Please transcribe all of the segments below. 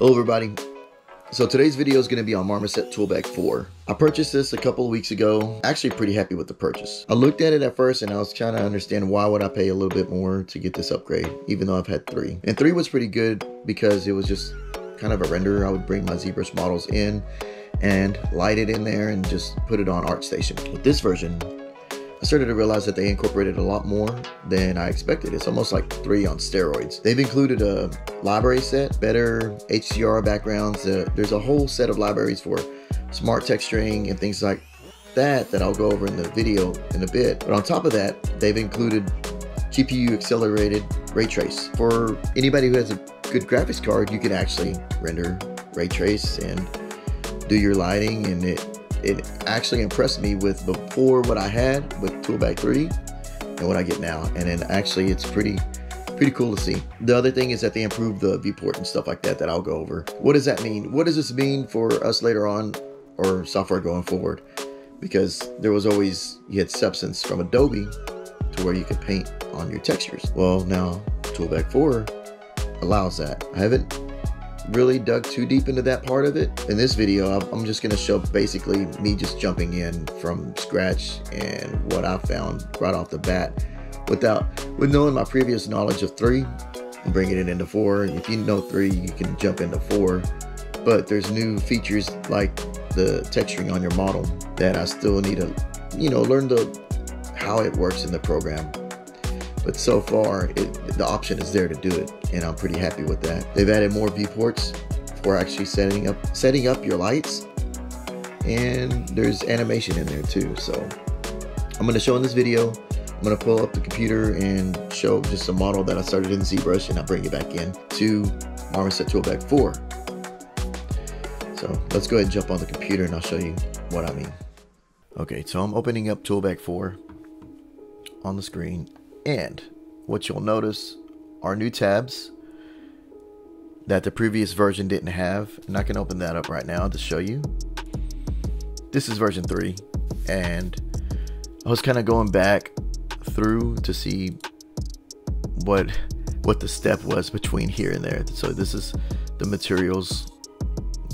Hello everybody. So today's video is going to be on Marmoset Toolbag 4. I purchased this a couple of weeks ago. Actually pretty happy with the purchase. I looked at it at first and I was trying to understand why would I pay a little bit more to get this upgrade, even though I've had three. And three was pretty good because it was just kind of a renderer. I would bring my ZBrush models in and light it in there and just put it on ArtStation. With this version, I started to realize that they incorporated a lot more than I expected. It's almost like three on steroids. They've included a library set, better HDR backgrounds. Uh, there's a whole set of libraries for smart texturing and things like that that I'll go over in the video in a bit. But on top of that, they've included GPU accelerated ray trace. For anybody who has a good graphics card, you can actually render ray trace and do your lighting and it it actually impressed me with before what I had with Toolbag 3 and what I get now. And then actually it's pretty pretty cool to see. The other thing is that they improved the viewport and stuff like that that I'll go over. What does that mean? What does this mean for us later on or software going forward? Because there was always, you had Substance from Adobe to where you could paint on your textures. Well, now Toolbag 4 allows that. I haven't really dug too deep into that part of it. In this video, I'm just to show basically me just jumping in from scratch and what I found right off the bat without, with knowing my previous knowledge of three and bringing it into four. If you know three, you can jump into four, but there's new features like the texturing on your model that I still need to, you know, learn the how it works in the program but so far it, the option is there to do it and I'm pretty happy with that. They've added more viewports for actually setting up setting up your lights and there's animation in there too so. I'm going to show in this video I'm going to pull up the computer and show just a model that I started in ZBrush and I'll bring it back in to Marmoset Toolbag 4 so let's go ahead and jump on the computer and I'll show you what I mean. Okay so I'm opening up Toolbag 4 on the screen and what you'll notice are new tabs that the previous version didn't have. And I can open that up right now to show you. This is version 3 and I was kind of going back through to see what what the step was between here and there. So this is the materials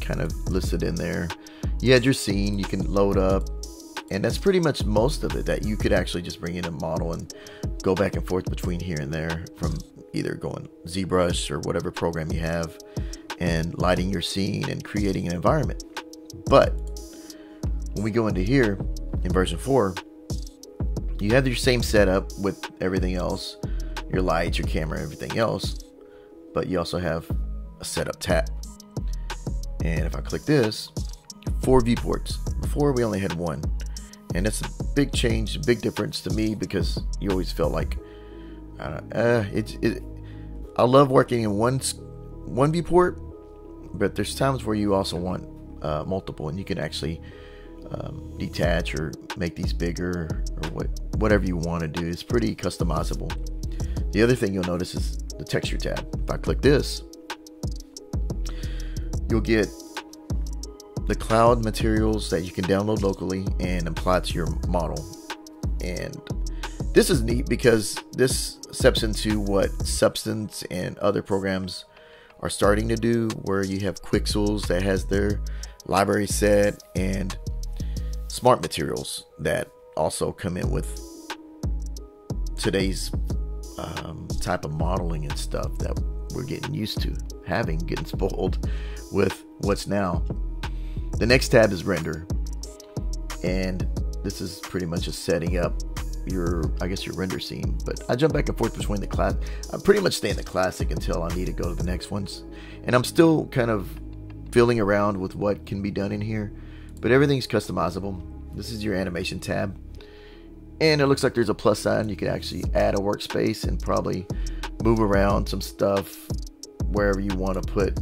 kind of listed in there. You had your scene, you can load up and that's pretty much most of it that you could actually just bring in a model and go back and forth between here and there from either going ZBrush or whatever program you have and lighting your scene and creating an environment. But when we go into here in version 4, you have your same setup with everything else, your lights, your camera, everything else, but you also have a setup tab. And if I click this, four viewports. Before we only had one and that's a big change, big difference to me because you always felt like, uh, uh it. I love working in one one viewport, but there's times where you also want uh, multiple, and you can actually um, detach or make these bigger or what whatever you want to do. It's pretty customizable. The other thing you'll notice is the texture tab. If I click this, you'll get the cloud materials that you can download locally and apply to your model. And this is neat because this steps into what Substance and other programs are starting to do, where you have Quixels that has their library set and smart materials that also come in with today's um, type of modeling and stuff that we're getting used to having, getting spoiled with what's now the next tab is render. And this is pretty much just setting up your, I guess, your render scene. But I jump back and forth between the class. I pretty much stay in the classic until I need to go to the next ones. And I'm still kind of feeling around with what can be done in here. But everything's customizable. This is your animation tab. And it looks like there's a plus sign. You can actually add a workspace and probably move around some stuff wherever you want to put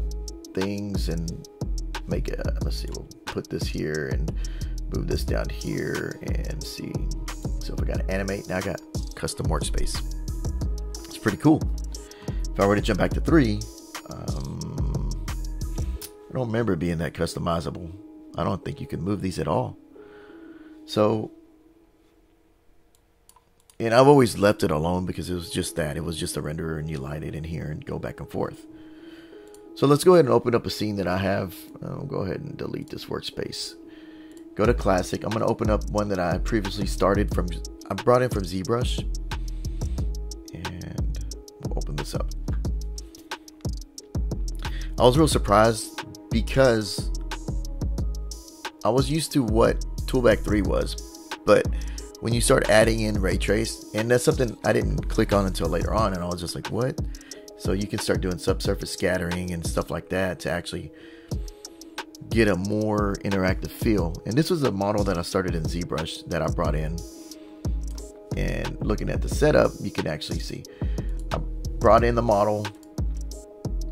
things and make a, let's see, we'll put this here and move this down here and see. So if I got to animate, now I got custom workspace. It's pretty cool. If I were to jump back to three, um, I don't remember being that customizable. I don't think you can move these at all. So, and I've always left it alone because it was just that. It was just a renderer and you light it in here and go back and forth. So let's go ahead and open up a scene that I have. Uh, I'll go ahead and delete this workspace. Go to classic. I'm going to open up one that I previously started from, I brought in from ZBrush. And we'll open this up. I was real surprised because I was used to what Toolbag 3 was, but when you start adding in ray trace, and that's something I didn't click on until later on, and I was just like, what? So you can start doing subsurface scattering and stuff like that to actually get a more interactive feel. And this was a model that I started in ZBrush that I brought in. And looking at the setup, you can actually see I brought in the model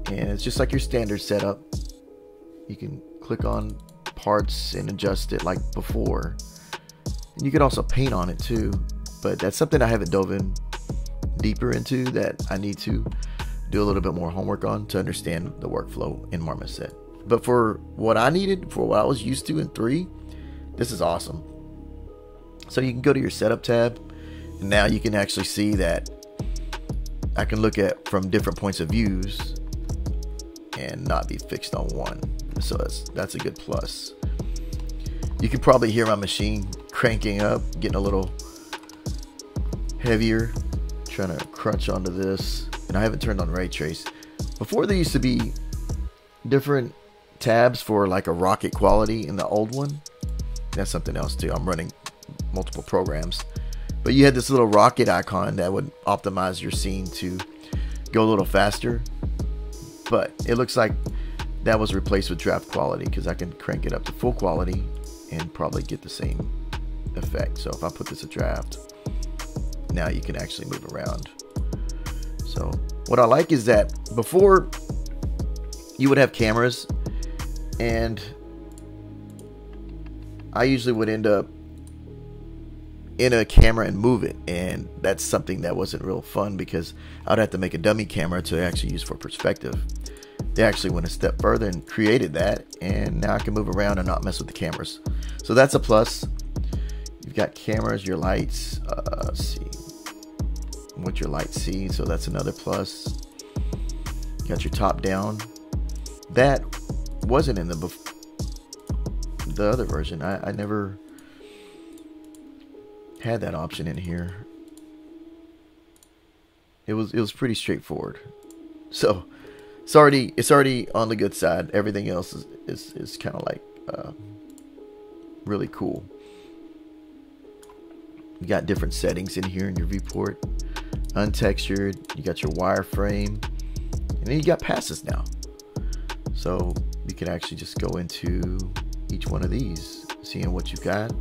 and it's just like your standard setup. You can click on parts and adjust it like before. And you can also paint on it too, but that's something I haven't dove in deeper into that I need to do a little bit more homework on to understand the workflow in Marmoset. But for what I needed, for what I was used to in 3, this is awesome. So you can go to your setup tab, and now you can actually see that I can look at from different points of views and not be fixed on one. So that's that's a good plus. You can probably hear my machine cranking up, getting a little heavier, trying to crunch onto this. And I haven't turned on ray trace. Before there used to be different tabs for like a rocket quality in the old one. That's something else too. I'm running multiple programs. But you had this little rocket icon that would optimize your scene to go a little faster but it looks like that was replaced with draft quality because I can crank it up to full quality and probably get the same effect. So if I put this a draft, now you can actually move around. So what I like is that before you would have cameras and I usually would end up in a camera and move it and that's something that wasn't real fun because I'd have to make a dummy camera to actually use for perspective. They actually went a step further and created that and now I can move around and not mess with the cameras. So that's a plus. You've got cameras your lights uh, see what your light see so that's another plus got your top down that wasn't in the the other version I, I never had that option in here it was it was pretty straightforward so it's already it's already on the good side. Everything else is is, is kind of like uh, really cool. You got different settings in here in your viewport. Untextured. You got your wireframe, and then you got passes now. So you can actually just go into each one of these, seeing what you've got,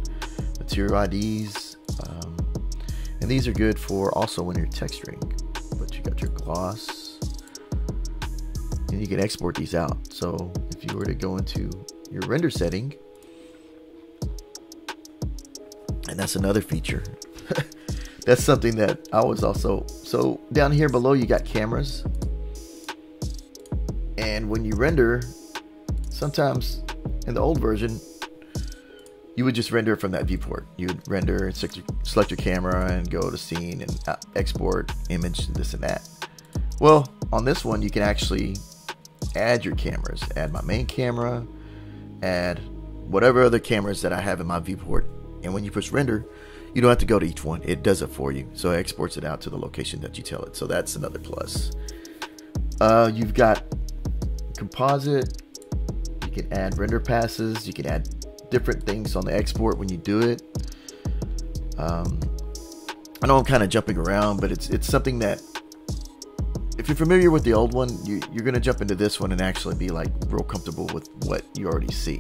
material IDs, um, and these are good for also when you're texturing. But you got your gloss and you can export these out. So if you were to go into your render setting, and that's another feature. that's something that I was also so down here below you got cameras and when you render sometimes in the old version you would just render from that viewport you would render and select your, camera and go to scene and uh, export image this and that well on this one you can actually add your cameras. Add my main camera, add whatever other cameras that I have in my viewport. And when you push render, you don't have to go to each one. It does it for you. So it exports it out to the location that you tell it. So that's another plus. Uh, you've got composite. You can add render passes. You can add different things on the export when you do it. Um, I know I'm kind of jumping around, but it's it's something that if you're familiar with the old one, you, are going to jump into this one and actually be like real comfortable with what you already see.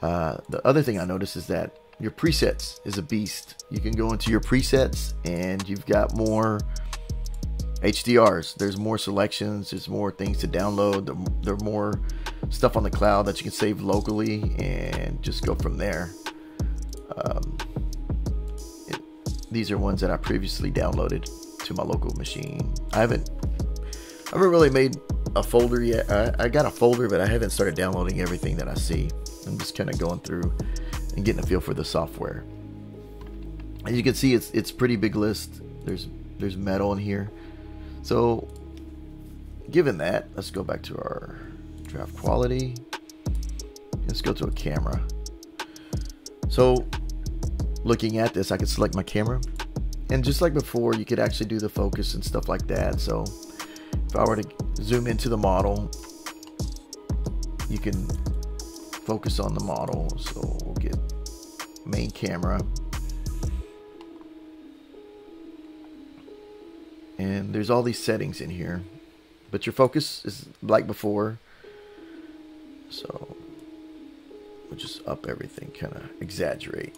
Uh, the other thing I noticed is that your presets is a beast. You can go into your presets and you've got more HDRs. There's more selections. There's more things to download. There, are more stuff on the cloud that you can save locally and just go from there. Um, it, these are ones that I previously downloaded to my local machine. I haven't I haven't really made a folder yet. I, I got a folder, but I haven't started downloading everything that I see. I'm just kind of going through and getting a feel for the software. As you can see, it's it's pretty big list. There's there's metal in here, so given that, let's go back to our draft quality. Let's go to a camera. So looking at this, I could select my camera. And just like before, you could actually do the focus and stuff like that. So if I were to zoom into the model, you can focus on the model. So we'll get main camera. And there's all these settings in here. But your focus is like before. So we'll just up everything, kind of exaggerate.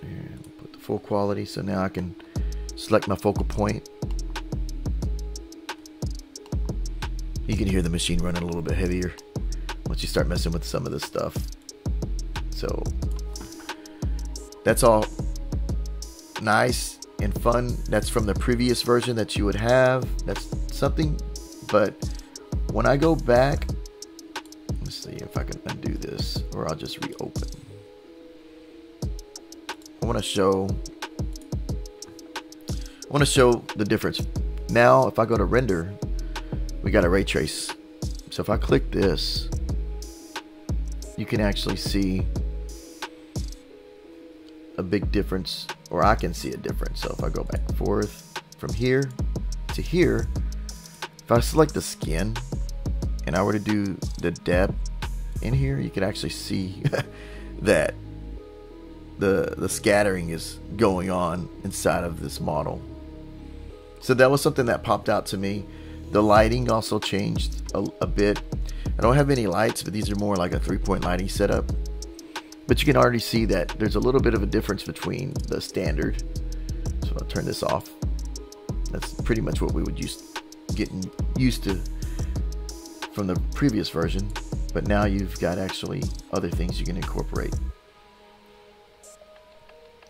And put the full quality. So now I can select my focal point. You can hear the machine running a little bit heavier once you start messing with some of this stuff. So that's all nice and fun. That's from the previous version that you would have. That's something. But when I go back, let's see if I can undo this or I'll just reopen. I want to show I want to show the difference. Now, if I go to render, we got a ray trace. So if I click this, you can actually see a big difference, or I can see a difference. So if I go back and forth from here to here, if I select the skin and I were to do the depth in here, you can actually see that the the scattering is going on inside of this model. So that was something that popped out to me. The lighting also changed a, a bit. I don't have any lights, but these are more like a three-point lighting setup. But you can already see that there's a little bit of a difference between the standard. So I'll turn this off. That's pretty much what we would use getting used to from the previous version. But now you've got actually other things you can incorporate.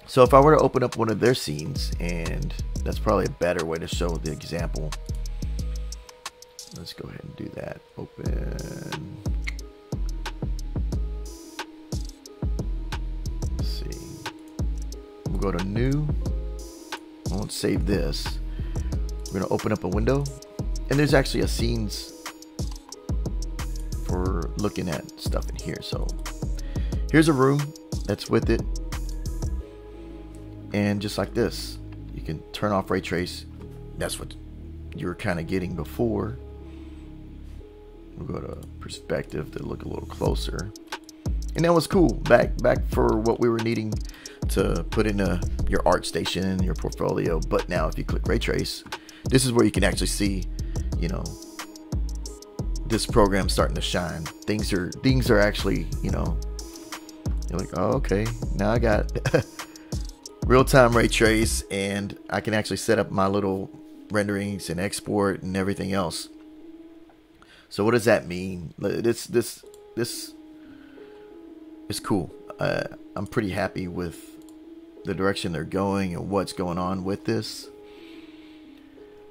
So if I were to open up one of their scenes, and that's probably a better way to show the example. Let's go ahead and do that. Open. Let's see. We'll go to new. I won't save this. We're gonna open up a window, and there's actually a scenes for looking at stuff in here. So here's a room that's with it and just like this you can turn off ray trace that's what you were kind of getting before we'll go to perspective to look a little closer and that was cool back back for what we were needing to put in a, your ArtStation in your portfolio but now if you click ray trace this is where you can actually see you know this program starting to shine things are things are actually you know you're like oh, okay now i got real-time ray trace and I can actually set up my little renderings and export and everything else. So what does that mean? This this this is cool. Uh, I'm pretty happy with the direction they're going and what's going on with this.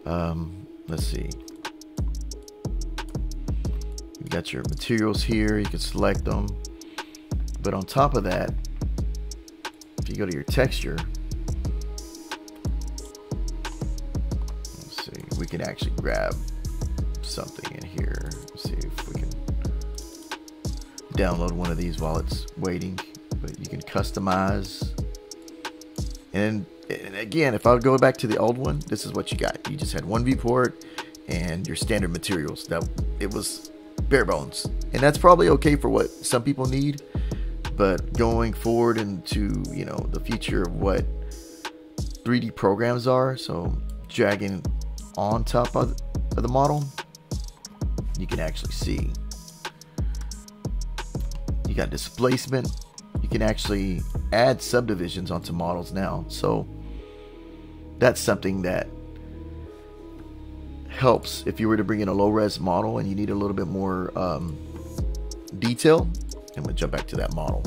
Um, let's see. You've got your materials here. You can select them. But on top of that, if you go to your texture, let's see, we can actually grab something in here. Let's see if we can download one of these while it's waiting. But you can customize. And, and again, if I go back to the old one, this is what you got. You just had one viewport and your standard materials. That it was bare bones. And that's probably okay for what some people need but going forward into you know the future of what 3D programs are, so dragging on top of, of the model, you can actually see. Got displacement. You can actually add subdivisions onto models now. So that's something that helps if you were to bring in a low res model and you need a little bit more um, detail I'm gonna jump back to that model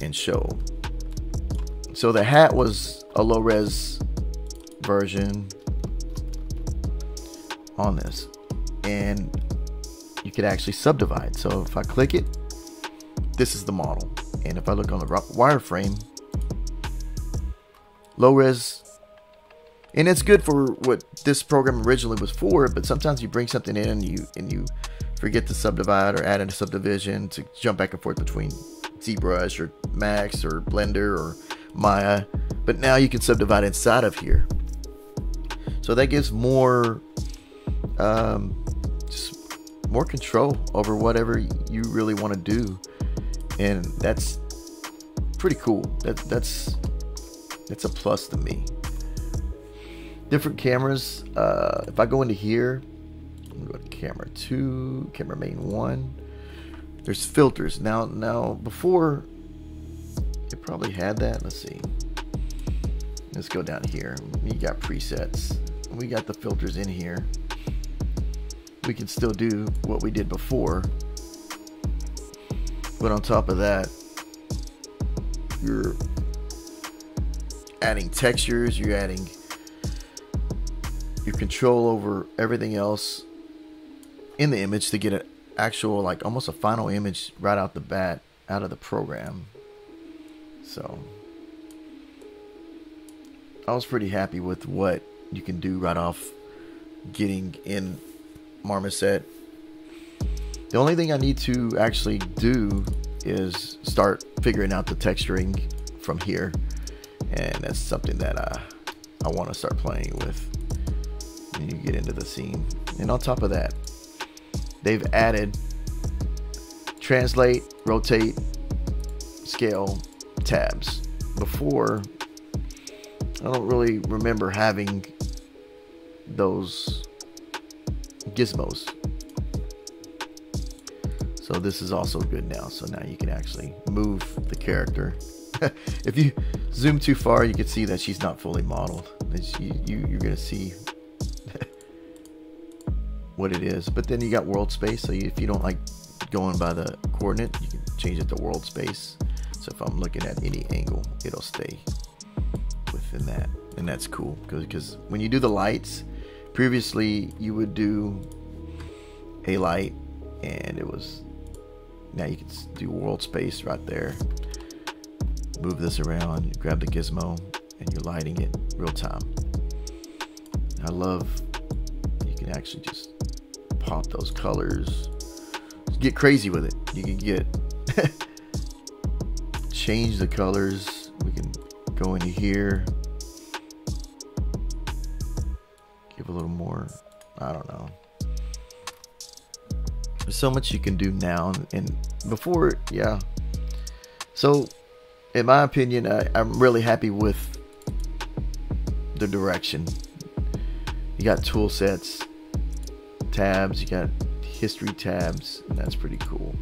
and show. So the hat was a low res version on this, and you could actually subdivide. So if I click it, this is the model, and if I look on the wireframe, low res and it's good for what this program originally was for. But sometimes you bring something in and you and you forget to subdivide or add in a subdivision to jump back and forth between ZBrush or Max or Blender or Maya. But now you can subdivide inside of here. So that gives more, um, just more control over whatever you really want to do, and that's pretty cool. That that's that's a plus to me. Different cameras. Uh, if I go into here, go to camera two, camera main one. There's filters now. Now before, it probably had that. Let's see. Let's go down here. You got presets we got the filters in here, we can still do what we did before. But on top of that, you're adding textures, you're adding your control over everything else in the image to get an actual, like almost a final image right out the bat out of the program. So I was pretty happy with what you can do right off getting in Marmoset. The only thing I need to actually do is start figuring out the texturing from here. And that's something that I, I want to start playing with when you get into the scene. And on top of that, they've added translate, rotate, scale tabs. Before, I don't really remember having those gizmos. So this is also good now. So now you can actually move the character. if you zoom too far, you can see that she's not fully modeled. You, you, you're gonna see what it is. But then you got world space. So if you don't like going by the coordinate, you can change it to world space. So if I'm looking at any angle, it'll stay within that. And that's cool because when you do the lights, previously you would do a light and it was now you can do world space right there. Move this around grab the gizmo and you're lighting it real time. I love you can actually just pop those colors. Get crazy with it. You can get change the colors. We can go into here. Give a little more. I don't know. There's so much you can do now, and before, yeah. So, in my opinion, I, I'm really happy with the direction. You got tool sets, tabs, you got history tabs, and that's pretty cool.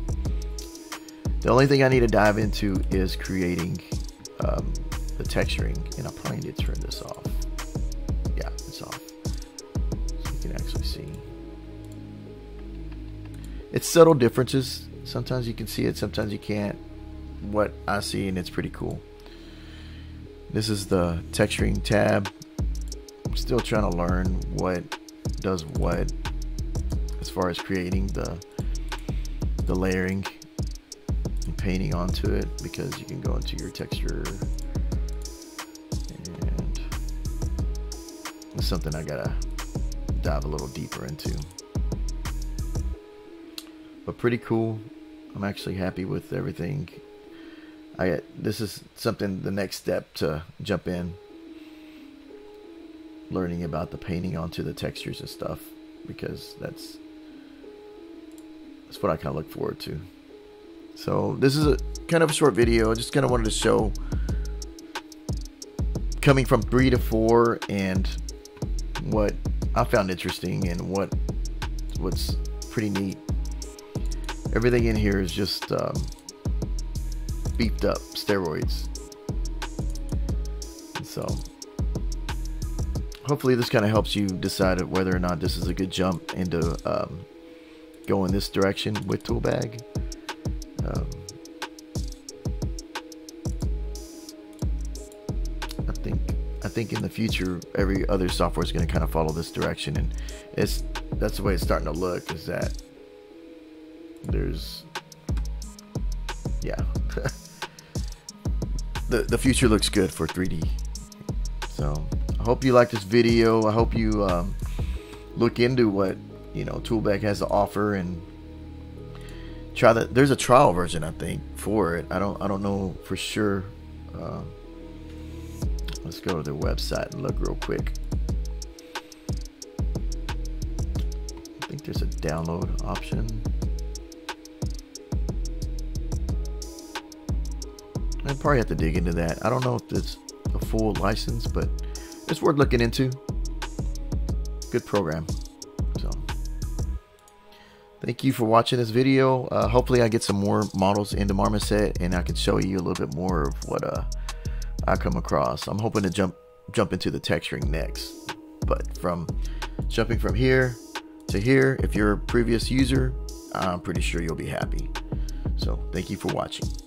The only thing I need to dive into is creating um, the texturing, and I need to turn this off. It's subtle differences. Sometimes you can see it, sometimes you can't. What I see, and it's pretty cool. This is the texturing tab. I'm still trying to learn what does what as far as creating the the layering and painting onto it because you can go into your texture and it's something I gotta dive a little deeper into but pretty cool. I'm actually happy with everything. I this is something the next step to jump in learning about the painting onto the textures and stuff because that's that's what I kind of look forward to. So this is a kind of a short video. I just kind of wanted to show coming from three to four and what I found interesting and what what's pretty neat Everything in here is just um, beefed up steroids. so, hopefully, this kind of helps you decide whether or not this is a good jump into um, going this direction with Toolbag. Um, I think I think in the future every other software is going to kind of follow this direction, and it's that's the way it's starting to look. Is that there's yeah the the future looks good for 3D so I hope you like this video. I hope you um, look into what you know Toolbag has to offer and try that. There's a trial version, I think, for it. I don't I don't know for sure. Uh, let's go to their website and look real quick. I think there's a download option. I probably have to dig into that. I don't know if it's a full license, but it's worth looking into. Good program. So, thank you for watching this video. Uh, hopefully, I get some more models into Marmoset, and I can show you a little bit more of what uh, I come across. I'm hoping to jump jump into the texturing next, but from jumping from here to here, if you're a previous user, I'm pretty sure you'll be happy. So, thank you for watching.